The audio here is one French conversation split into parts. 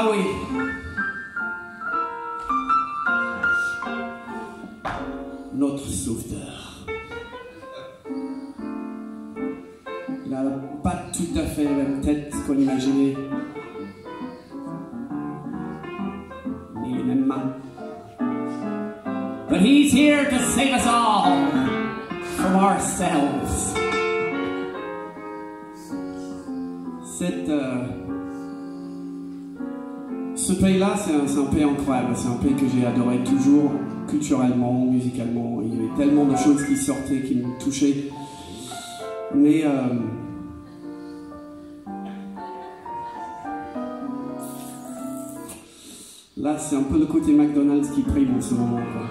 Ah oui. Notre sauveteur. Il n'a pas tout à fait la même tête qu'on imaginait. Ni les mêmes mains. But he's here to save us all from ourselves. Cette, euh, ce pays-là, c'est un, pays incroyable. C'est un pays que j'ai adoré toujours, culturellement, musicalement. Il y avait tellement de choses qui sortaient, qui me touchaient. Mais euh, là, c'est un peu le côté McDonald's qui prime en ce moment. quoi.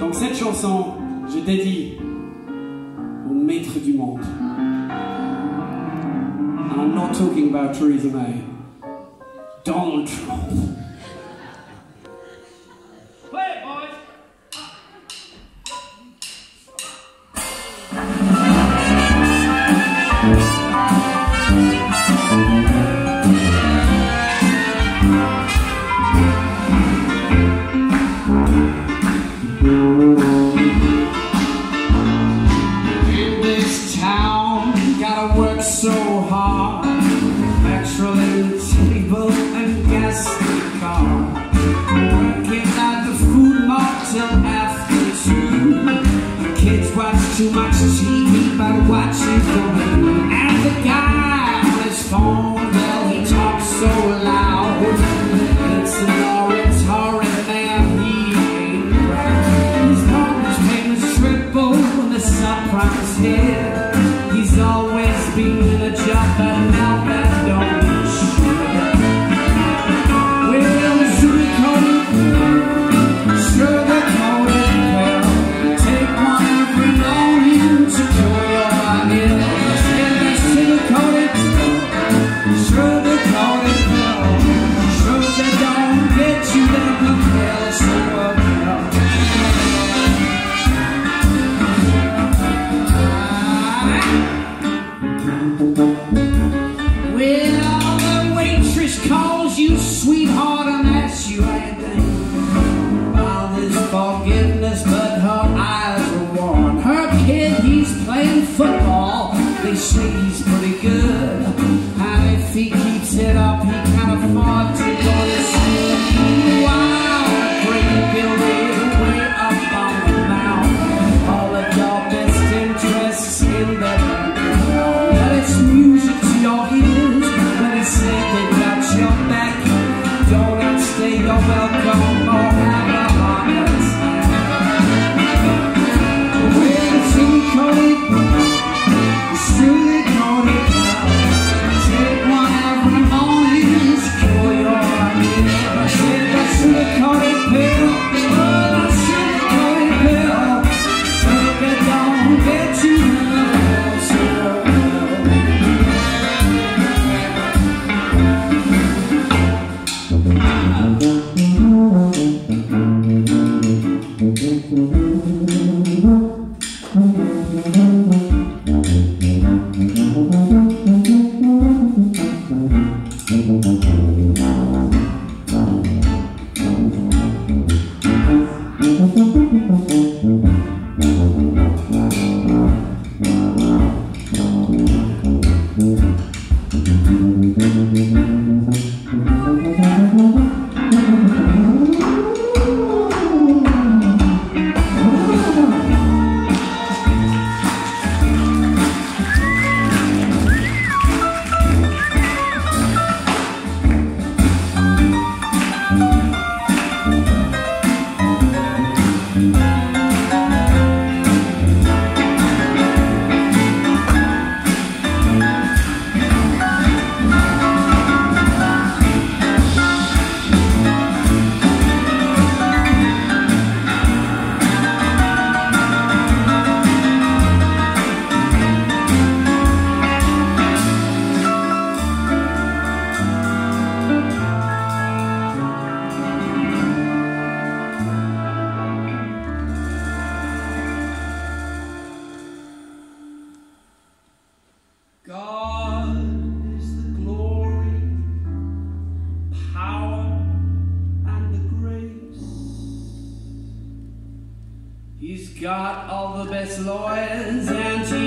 Donc cette chanson, je dédie au maître du monde. I'm not talking about Theresa May. Donald Trump. Play it, boys. In this town, gotta work so too much to see me, but watching for me. And the guy on his phone. Football. They say he's pretty good. And if he keeps it up, he can afford to call it pill got all the best lawyers and he